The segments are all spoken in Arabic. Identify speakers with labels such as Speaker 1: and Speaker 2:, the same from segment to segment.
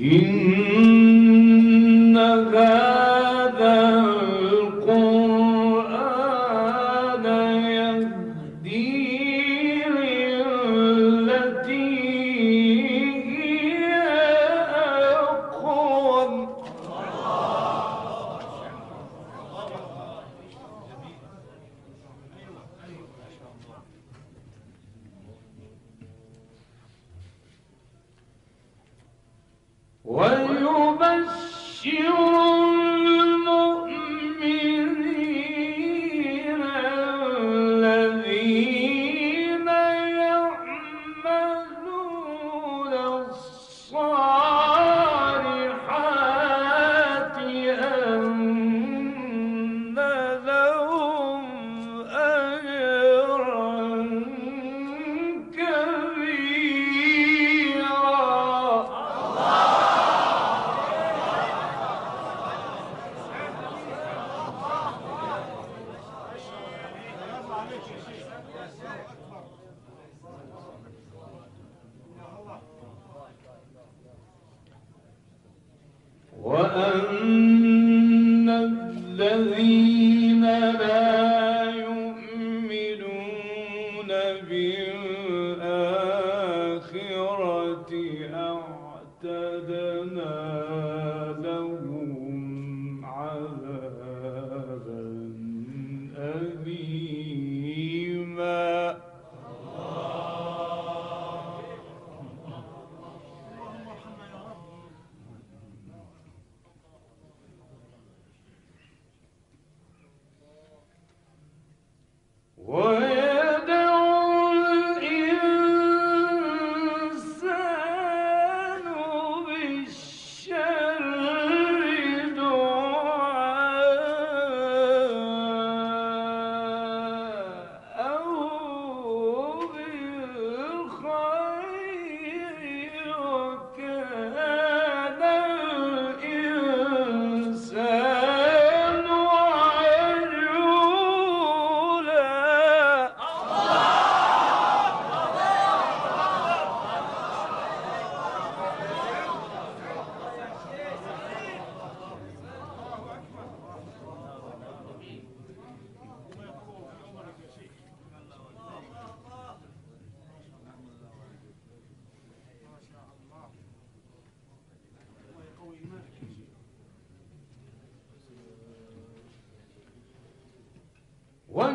Speaker 1: إن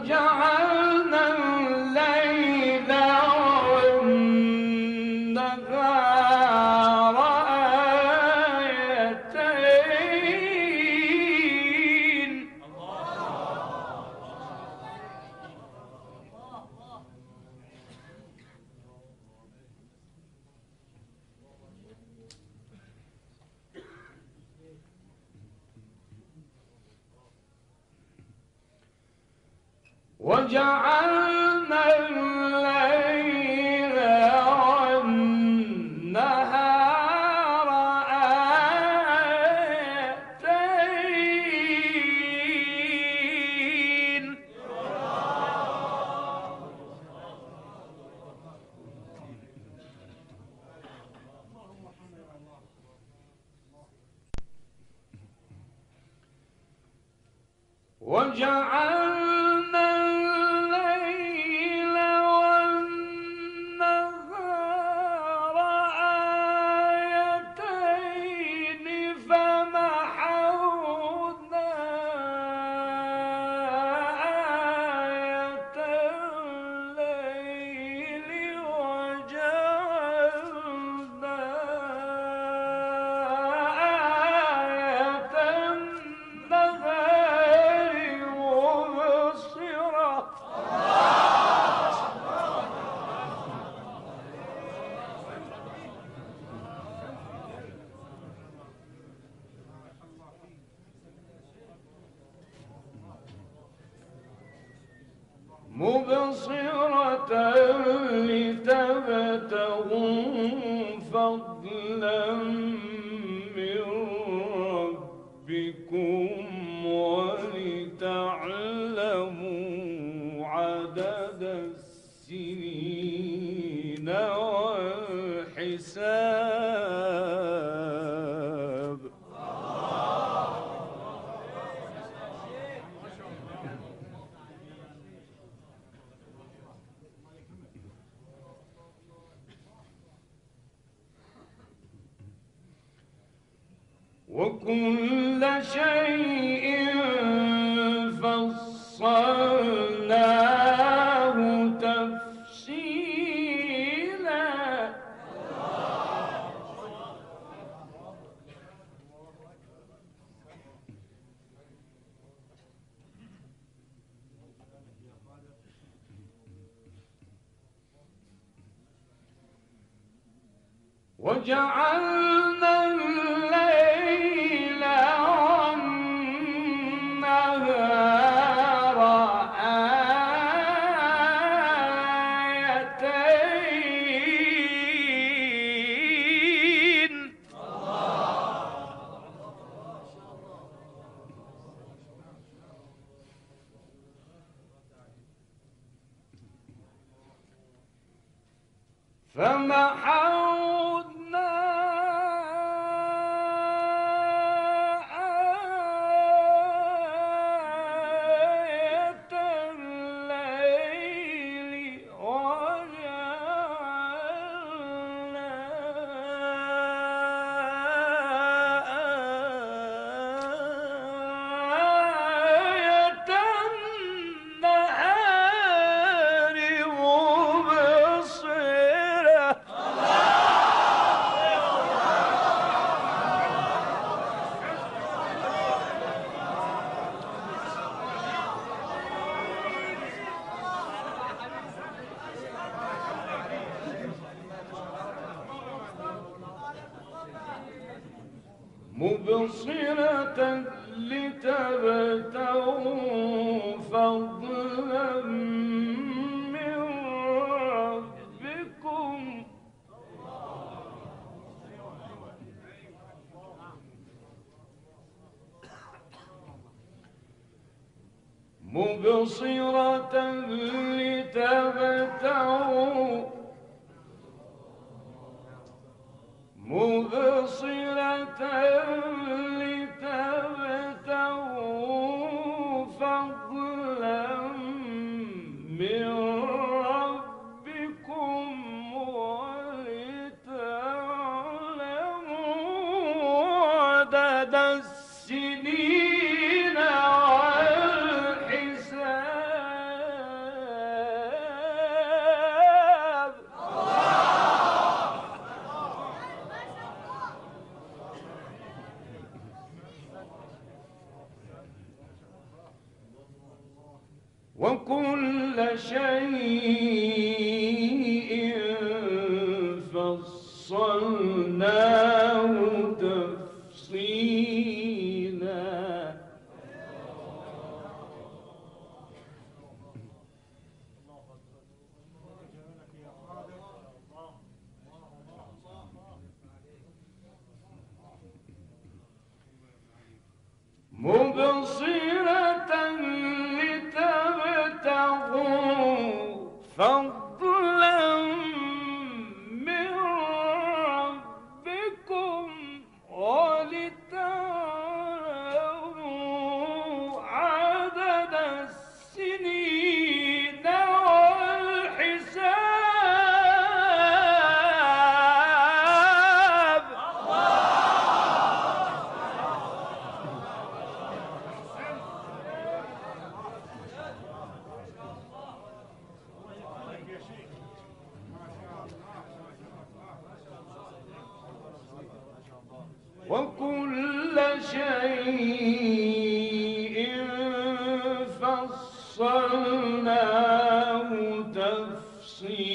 Speaker 1: جعل وجعلنا الليل والنهار وجعلنا السائل وجعلنا مبصرة لتبتغوا فضلا من ربكم. مبصرة لتبتغوا مبصرة كل شيء فصلناه. تفصيلا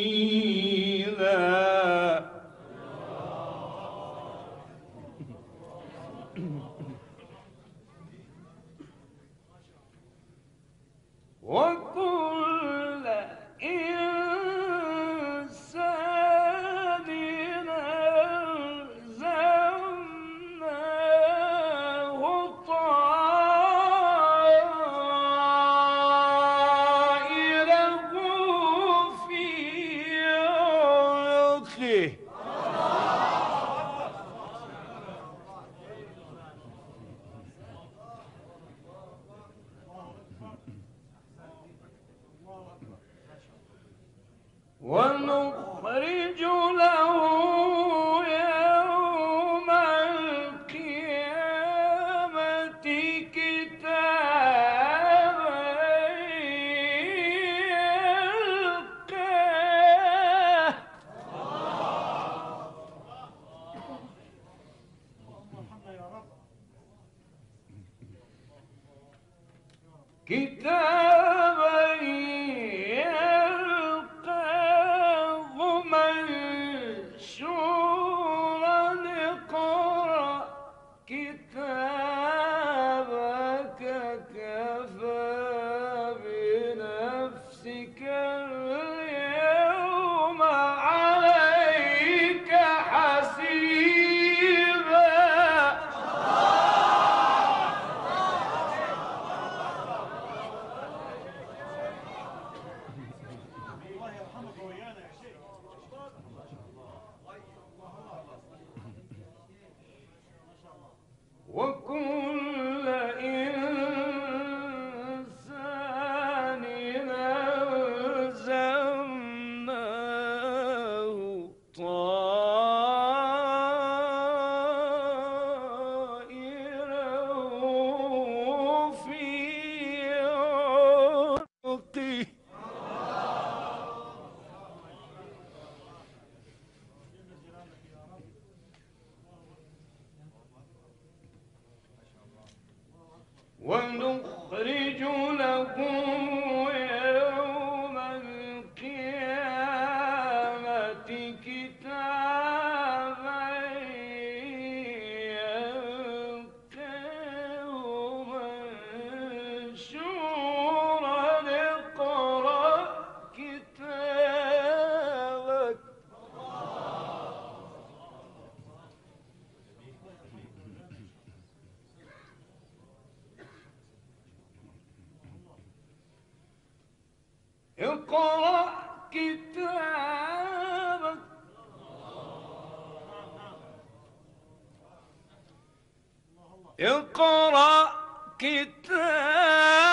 Speaker 1: اقرأ كتابك.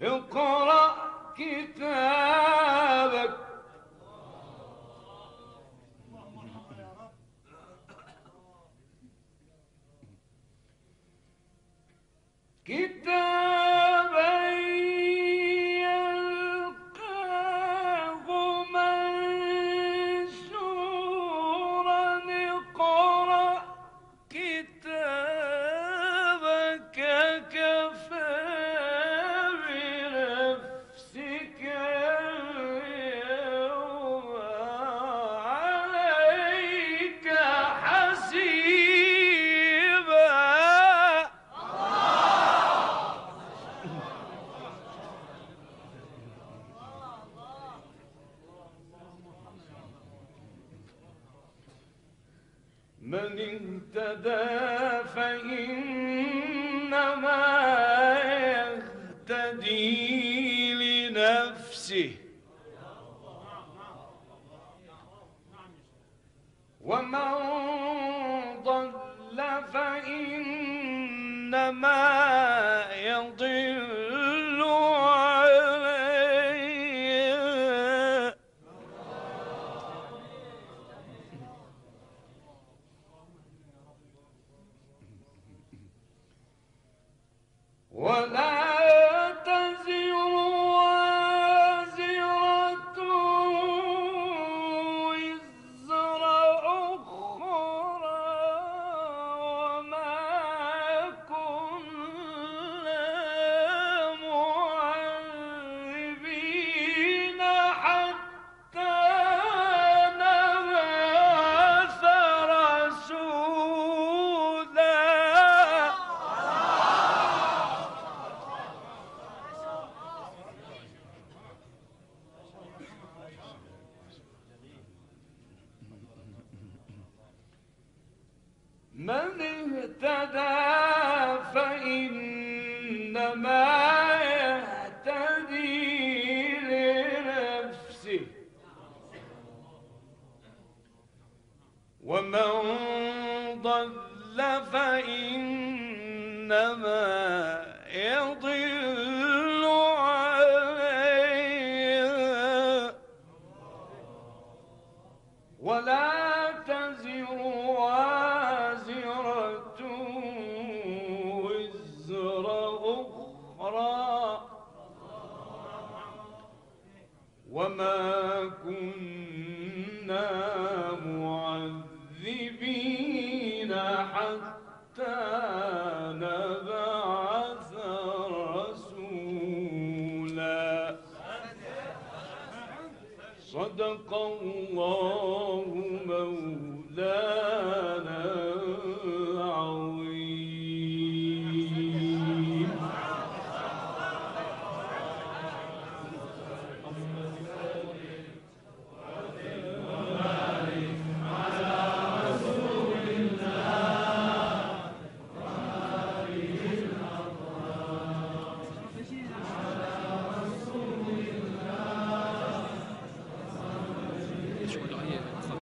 Speaker 1: اقرأ كتابك. كتاب ومن ضل فإنما ومن ضل فإنما صدق الله مولانا